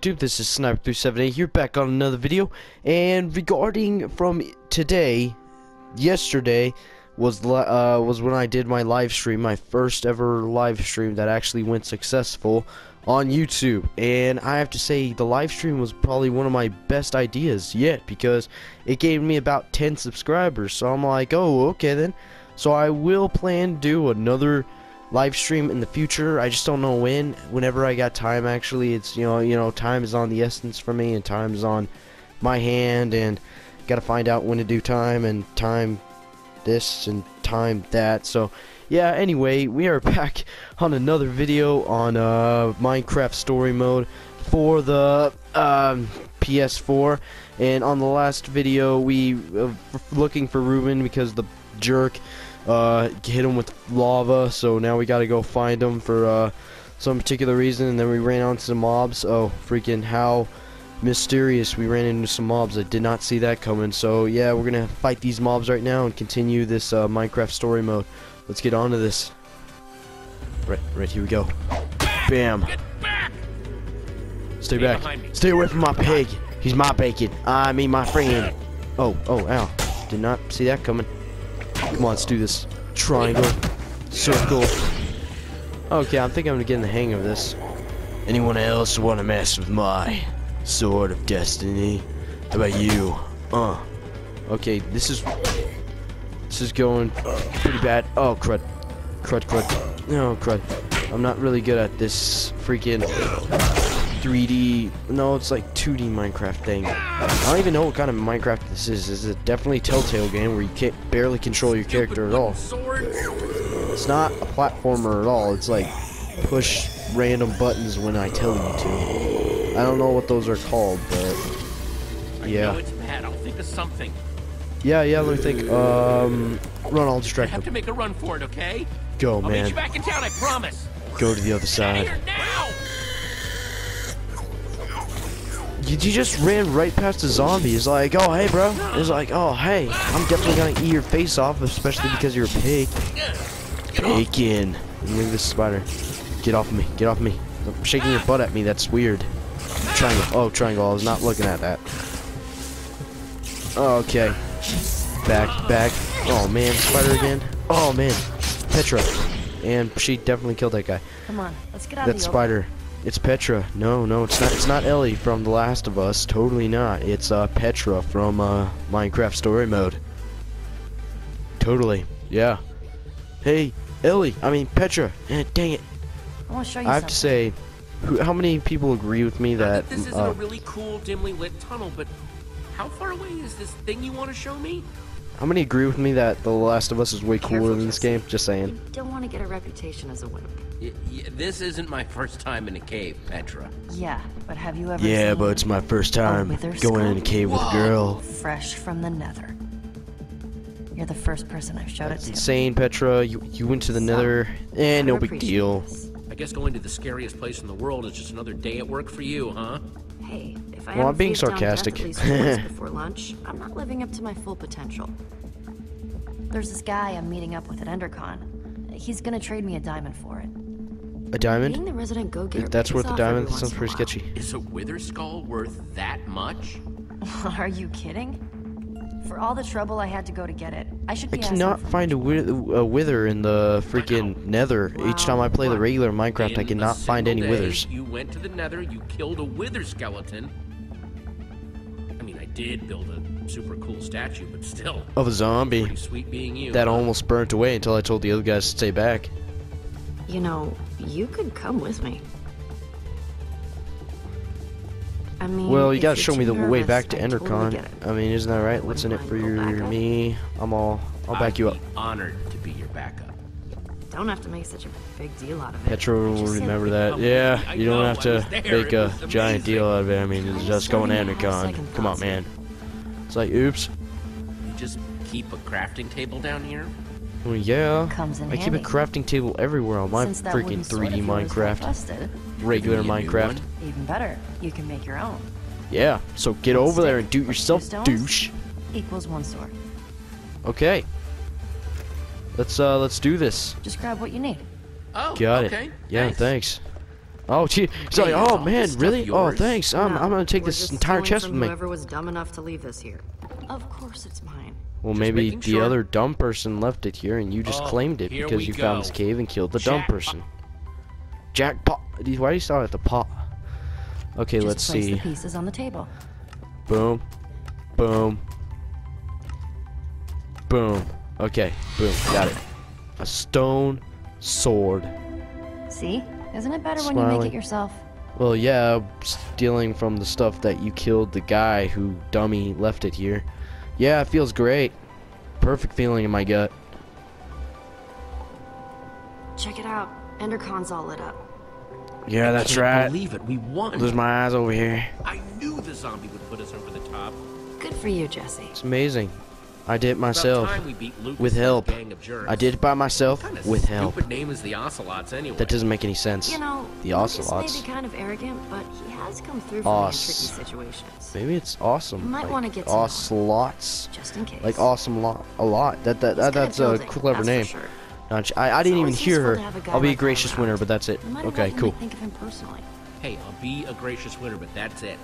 YouTube? This is Sniper378 here, back on another video. And regarding from today, yesterday was uh, was when I did my live stream, my first ever live stream that actually went successful on YouTube. And I have to say, the live stream was probably one of my best ideas yet because it gave me about 10 subscribers. So I'm like, oh, okay then. So I will plan to do another live stream in the future. I just don't know when. Whenever I got time, actually, it's you know you know time is on the essence for me, and time is on my hand, and got to find out when to do time and time this and time that. So yeah. Anyway, we are back on another video on uh, Minecraft Story Mode for the um, PS4. And on the last video, we uh, looking for Reuben because the jerk uh, hit him with lava, so now we gotta go find him for uh, some particular reason, and then we ran onto some mobs. Oh, freaking how mysterious we ran into some mobs. I did not see that coming. So yeah, we're gonna fight these mobs right now and continue this uh, Minecraft story mode. Let's get on to this. Right, right here we go. Bam. Stay back. Stay away from my pig. He's my bacon. I mean my friend. Oh, oh, ow. Did not see that coming. Come on, let's do this. Triangle. Circle. Okay, I think I'm getting the hang of this. Anyone else want to mess with my sword of destiny? How about you? Uh. Okay, this is... This is going pretty bad. Oh, crud. Crud, crud. No, crud. I'm not really good at this freaking 3D, no, it's like 2D Minecraft thing. I don't even know what kind of Minecraft this is. Is it definitely Telltale game where you can't barely control your character at all? It's not a platformer at all. It's like push random buttons when I tell you to. I don't know what those are called, but yeah. It's bad. I'll think of something. Yeah, yeah. Let me think. Um, run. I'll distract I have them. to make a run for it, okay? Go, I'll meet man. you back in town. I promise. Go to the other side. You, you just ran right past the zombie. He's like, oh, hey, bro. He's like, oh, hey, I'm definitely gonna eat your face off, especially because you're a pig. Bacon. Look at this spider. Get off of me. Get off of me. Stop shaking your butt at me. That's weird. Triangle. Oh, triangle. I was not looking at that. Okay. Back, back. Oh, man. Spider again. Oh, man. Petra. And she definitely killed that guy. Come on, let's get out That of the spider. It's Petra. No, no, it's not. It's not Ellie from The Last of Us. Totally not. It's uh, Petra from uh, Minecraft Story Mode. Totally. Yeah. Hey, Ellie. I mean Petra. Eh, dang it. I want to show you I have to say, who, how many people agree with me Not that? this isn't uh, a really cool, dimly lit tunnel, but how far away is this thing you want to show me? how many agree with me that The Last of Us is way cooler Careful, than this Jesse. game? Just saying. You don't want to get a reputation as a wimp. Y- y- this isn't my first time in a cave, Petra. Yeah, but have you ever Yeah, seen but it's my first time going in a skull? cave with a girl. fresh from the nether? You're the first person I've showed That's it to. insane, Petra. You you went to the So, Nether. Eh, I no big appreciate deal. this. I guess going to the scariest place in the world is just another day at work for you, huh? Hey, if I Well, I'm being faced down death sarcastic. at least before lunch, I'm not living up to my full potential. There's this guy I'm meeting up with at EnderCon. He's gonna trade me a diamond for it. A diamond? Being diamond? the resident go-getter If that's worth a diamond, that sounds pretty in a while. sketchy. Is a wither skull worth that much? Are you kidding? For all the trouble I had to go to get it, I should I be asking cannot find a, wi- a wither in the freaking nether. Each time I play the regular Minecraft, I In a cannot find any day, withers. You went to the nether, you killed a wither skeleton. I mean, I did build a super cool statue, but still, Of a zombie sweet being you. that huh? almost burnt away until I told the other guys to stay back. You know, you could come with me. I mean, Well, you gotta show me too the way back to I totally Endercon. I mean, isn't that right? What's in it for mind your me? I'm all. I'll back I'd you up. be honored to be your backup. Don't have to make such a big deal out of it. Petra will remember that. Yeah, I you don't have to make a was giant deal out of it. I mean, it's just going to starting Endercon. Come on, man. It's like, oops. You just keep a crafting table down here? Well, yeah. Comes in I keep a crafting table everywhere on my freaking 3D of Minecraft. busted, Regular Giving me a new Minecraft. one? even better, you can make your own. Yeah, so get One over there and do it yourself, douche. Equals one sword. Okay. Let's uh let's do this. Just grab what you need. Oh, Got okay. it. Yeah, thanks. thanks. Oh, gee. Sorry. Hey, Oh, man. this stuff Really? Oh, yours? thanks. I'm, I'm gonna take this entire chest with me. Whoever was dumb enough to leave this here. Of course it's mine. Well, Just maybe the sure. other dumb person left it here, and you just Oh, claimed it because we you found this cave and killed the dumb person. Jackpot. Dude, Why do you start at the pot? Okay, Just let's place see. the pieces on the table. Boom. Boom. Boom. Okay. Boom. Got it. A stone sword. See? Isn't it better when you make it yourself? Well, yeah, stealing from the stuff that you killed the guy who dummy left it here. Yeah, it feels great. Perfect feeling in my gut. Check it out. Endercon's all lit up. Yeah, that's right. Believe it. We won. Lose my eyes over here. I knew the zombie would put us over the top. Good for you, Jesse. It's amazing. I did it myself. time we beat Lukas with help. Gang of jerks. I did it by myself What kind of with help. Name is the Ocelots anyway. That doesn't make any sense. You know, The Lukas Ocelots. may be kind of arrogant, but he has come through for me tricky situations. Maybe it's awesome. You might like wanna get to. Ocelots. Just in case. Like awesome lot, a lot. That that, that good at that's a building, clever that's name. sure. Not I, I didn't even hear her. to have a guy I'll be a gracious winner, but that's it. Okay, cool. think of him personally. Hey, I'll be a gracious winner, but that's it.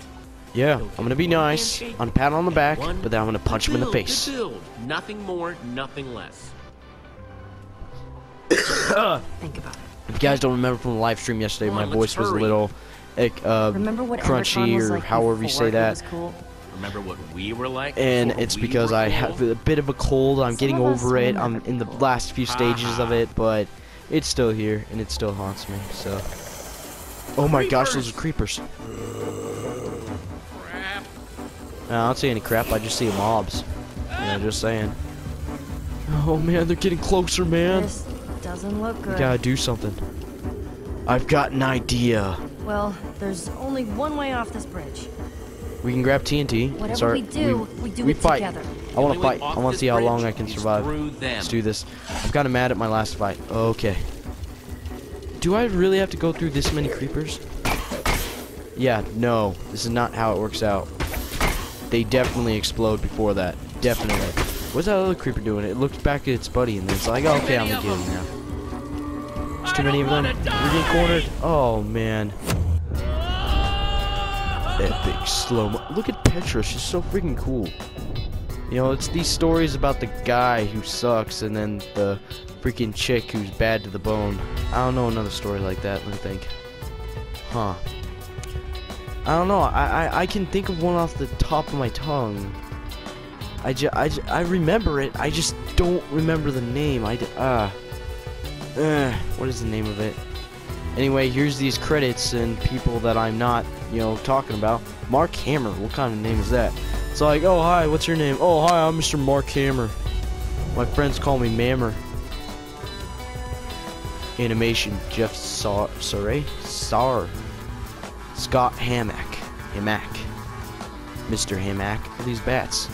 Yeah, I'm gonna give be one nice. handshake, On pat on the back, one but then I'm gonna punch him in the face. Nothing more, nothing less. Think about it. If you guys don't remember from the live stream yesterday, Come my on, let's voice was a little uh, Remember what crunchy was or like however you before say he that. was cool? Remember what we were like? and it's we because I cool? have a bit of a cold. I'm Some getting over it. I'm in the cool. last few stages of it, but it's still here and it still haunts me. So, oh my gosh, those are creepers. Crap. No, I don't see any crap. I just see mobs. Yeah, just saying. Oh man, they're getting closer, man. This doesn't look We good. gotta do something. I've got an idea. Well, there's only one way off this bridge. We can grab TNT. and Whatever start- we do, we, do we it fight. together. I want to fight. I want to see how long I can survive. Let's do this. I've gotten mad at my last fight. Okay. Do I really have to go through this many creepers? Yeah, no. This is not how it works out. They definitely explode before that. Definitely. What's that other creeper doing? It looks back at its buddy and it's like, okay, I'm gonna get him now. There's too many of them. We're getting cornered. Oh, man. Epic slow mo. Look at Petra. She's so freaking cool. You know, it's these stories about the guy who sucks and then the freaking chick who's bad to the bone. I don't know another story like that. Let me think. Huh. I don't know. I, I, I can think of one off the top of my tongue. I, ju- I, ju- I remember it. I just don't remember the name. I uh, uh, what is the name of it? Anyway, here's these credits and people that I'm not, you know, talking about. Mark Hammer. What kind of name is that? It's like, oh hi, what's your name? Oh hi, I'm Mr. Mark Hammer. My friends call me Mammer. Animation, Jeff Sar, Saray, Sar, Scott Hammack, Hammack, Mr. Hammack. All these bats.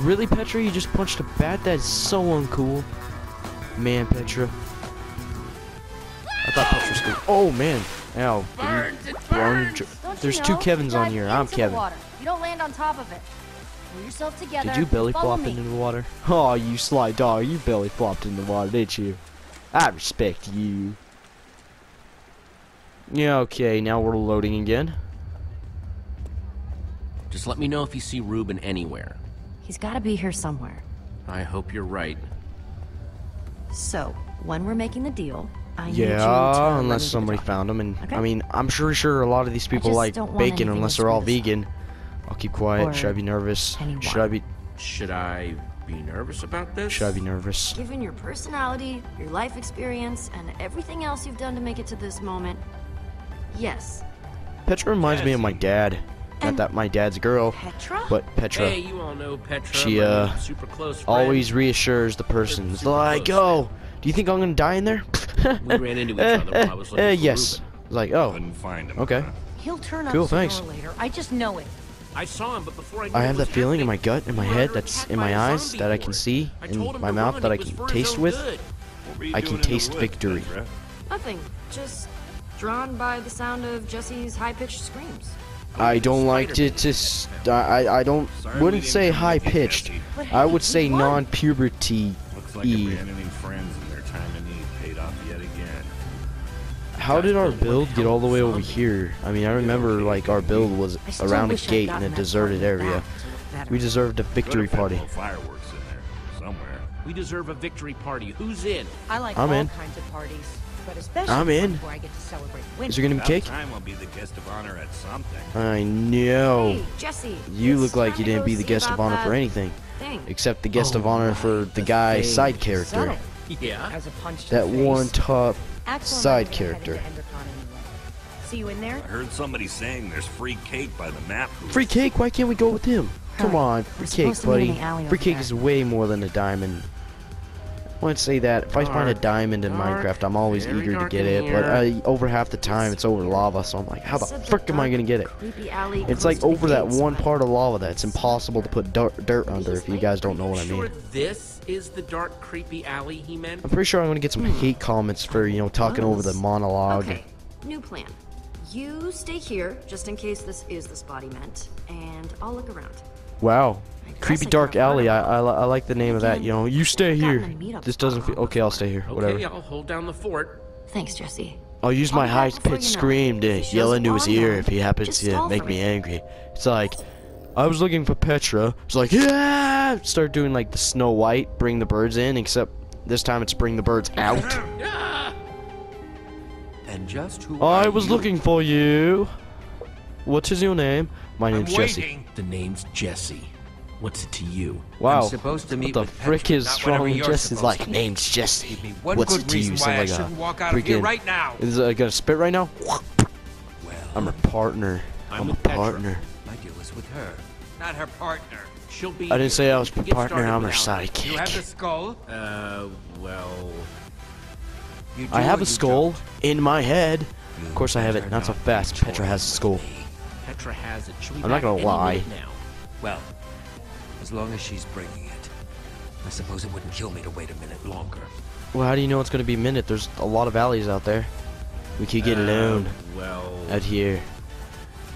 Really, Petra? You just punched a bat? That is so uncool. Man, Petra. I thought Petra was cool. Oh man, ow. did you Burns, it burn burns. J- Don't There's two know? Kevins on here. I'm Kevin. You don't land on top of it. Pull yourself together. Did you belly flop me. into the water? Oh, you sly dog. You belly flopped in the water, didn't you? I respect you. Yeah, okay, now we're loading again. Just let me know if you see Reuben anywhere. He's got to be here somewhere. I hope you're right. So, when we're making the deal, I need you to Yeah, let me unless somebody found them. And, Okay. I mean, I'm sure sure a lot of these people like bacon unless they're all screw this up. vegan. I'll keep quiet. Or Should I be nervous? anyone. Should I be Should I be nervous about this? should I be nervous? Given your personality, your life experience, and everything else you've done to make it to this moment, yes. Petra reminds me of my dad. Not And- that my dad's girl, Petra? but Petra Hey, you all know Petra. She, uh, super close always reassures the person. It's like, close, oh, do you think I'm gonna die in there? We ran into each other while I was looking for yes. Reuben. It's like, oh, Couldn't find him. okay. He'll turn up Cool, sooner thanks. or later. I just know it. I saw him, but before I knew I have was that feeling in my gut, in my head, that's in my eyes, zombie that I can see, I in my mouth, that I can taste with. good. What were you I can taste victory. Nothing. Just drawn by the sound of Jesse's high-pitched screams. I don't like it to. s- I I I don't. Sorry Wouldn't say high pitched. I would say won. non-puberty. Looks like abandoning friends in their time of need paid off yet again. how did our build get all the way over here? I mean, I remember like our build was around a gate in a deserted area. back to look better. We deserved a victory Could have had party. Fireworks in there somewhere. We deserve a victory party. Who's in? I like I'm all in. kinds of parties, but especially I'm in. where I get to celebrate wins. Is there gonna be About cake? time I'll be the guest of honor at something. I know. Hey, Jesse. You look like you didn't be the guest of honor for uh, anything, Thing. except the guest Oh of honor for the the guy thing. side character. Subtle. Yeah. As a punch to That the one top Axel side character. to Endercon anyway. See you in there? I heard somebody saying there's free cake by the map. booth. Free cake? Why can't we go with him? Come on, free cake, to meet in buddy. Free cake there. is way more than a diamond. I wouldn't say that. If I find a diamond in dark, Minecraft, I'm always very eager to get in it. But. I, over half the time, it's over lava, so I'm like, how the Said frick am I gonna get it? It's like over that one part of lava that's impossible to put dirt, dirt under. If you guys don't know what I mean. this is the dark, creepy alley he meant? I'm pretty sure I'm gonna get some hmm. hate comments for you know talking over the monologue. Okay, new plan. You stay here, just in case this is the spot he meant, and I'll look around. Wow. I guess Creepy Dark Alley. I, I, I like the name of that. You know, you stay here. This doesn't feel okay. I'll stay here. Okay, Whatever. I'll hold down the fort. Thanks, Jesse. I'll use my high before pitched you know it. scream to yell into his ear if he happens to make me me. angry. It's like, I was looking for Petra. It's like, yeah! Start doing like the Snow White, bring the birds in, except this time it's bring the birds out. And just who I was you? looking for you. What is your name? My I'm name's Jesse. The name's Jesse. What's it to you? Wow. I'm supposed to what the with frick is not wrong whatever with you're Jesse's like, name's Jesse. Give me one What's good it to you? reason Sound why I like a shouldn't walk out of here freaking- right now. Is I gonna spit right now? Well, I'm her partner. I'm I'm, a with Petra. partner. my deal is with her, not her partner. She'll be. I didn't say I was You her partner. I'm her without me. You have the skull. Uh, well. You do I have a skull don't? in my head. You Of course I have it. Not so fast. Petra has a skull. toying with me. Petra has it. I'm not gonna lie. Now. Well, as long as she's bringing it, I suppose it wouldn't kill me to wait a minute longer. Well, how do you know it's gonna be a minute? There's a lot of alleys out there. We could get Uh, alone Well. out here.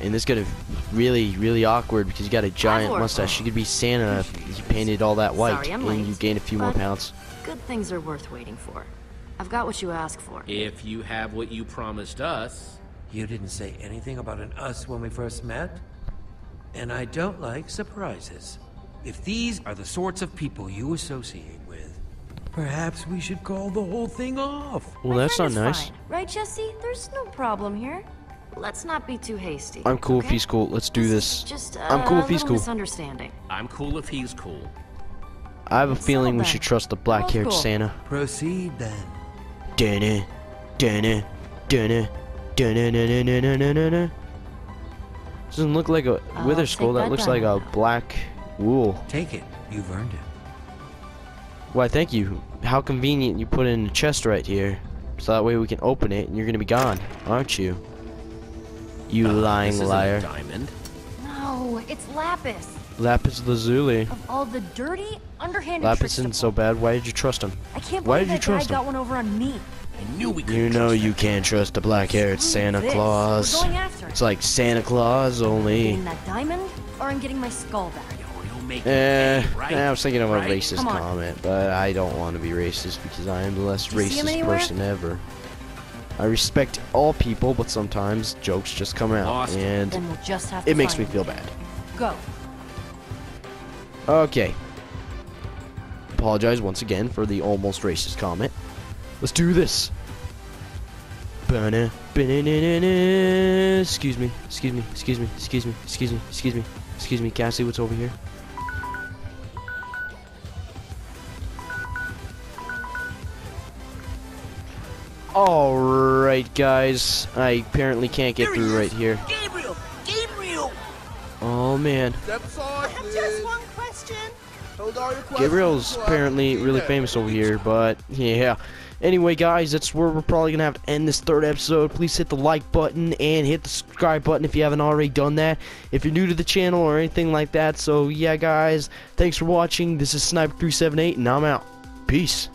And this is gonna really, really awkward because you got a giant mustache. You could be Santa if you painted all that white Sorry, I'm and late, you gain a few more pounds. Good things are worth waiting for. I've got what you asked for. If you have what you promised us. You didn't say anything about an us when we first met, and I don't like surprises. If these are the sorts of people you associate with, perhaps we should call the whole thing off. Well, My that's not nice. fine, right, Jesse? There's no problem here. Let's not be too hasty. I'm cool if he's cool. Let's do is this. Just uh, I'm cool if a he's cool. Misunderstanding. I'm cool if he's cool. I have a Let's feeling we settle should trust the black-haired cool. Santa. Proceed then. Dunna, dunna, dunna, dunna, dunna, dunna, dunna, dunna. Doesn't look like a I'll wither take skull. That that looks like a black wool. Take it. You've earned it. Why, thank you. How convenient you put it in the chest right here. So that way we can open it and you're gonna be gone, aren't you? You Uh, lying this isn't a liar. diamond. No, it's Lapis. Lapis Lazuli. Of all the dirty, underhanded Lapis isn't so bad. Why did you trust him? I can't Why believe did you that guy trust him? got one over on me. I knew we could. You know you can't trust the black-haired Santa this. Claus. We're going after it. It's like Santa Claus only. Getting that diamond, or I'm getting my skull back. You'll make Eh, it pay, right? I was thinking of a Right? racist comment, but I don't want to be racist because I am the less Do you see him racist person ever. I respect all people, but sometimes jokes just come out, Lost. and we'll just have it makes me feel bad. Go. Okay. Apologize once again for the almost racist comment. Let's do this. Ba-na, ba-na-na-na-na. Excuse me, excuse me, excuse me, excuse me, excuse me, excuse me, excuse me, Cassie, what's over here? Alright, guys. I apparently can't get through right here. Gabriel! Gabriel! Oh, man. Just one question. Hold all your questions Gabriel's apparently really famous over here, but yeah. Anyway, guys, that's where we're probably gonna have to end this third episode. Please hit the like button and hit the subscribe button if you haven't already done that. If you're new to the channel or anything like that. So yeah, guys, thanks for watching. This is Sniper378, and I'm out. Peace.